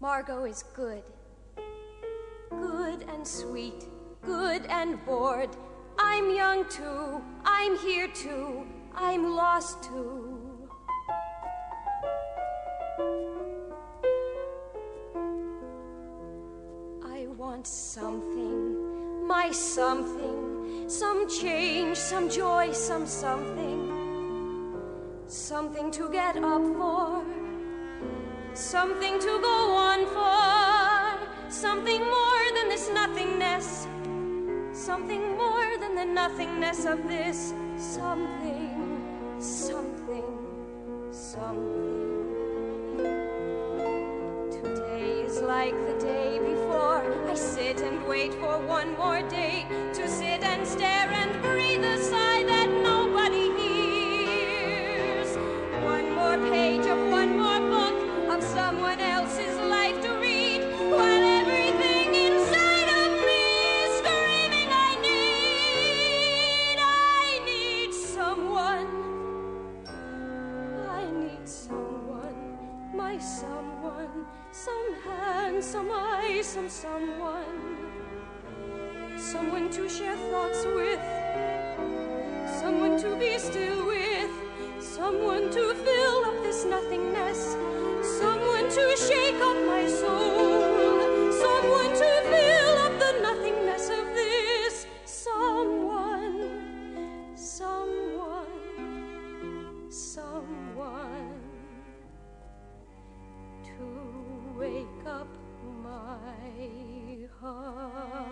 Margot is good. Good and sweet, good and bored. I'm young too, I'm here too, I'm lost too. I want something, my something, some change, some joy, some something. Something to get up for, something to go something more than this nothingness, something more than the nothingness of this, something, something, something. Today is like the day before. I sit and wait for one more day someone, some hand, some eyes, some someone. Someone to share thoughts with, someone to be still with, someone to fill up this nothingness, someone to shake heart.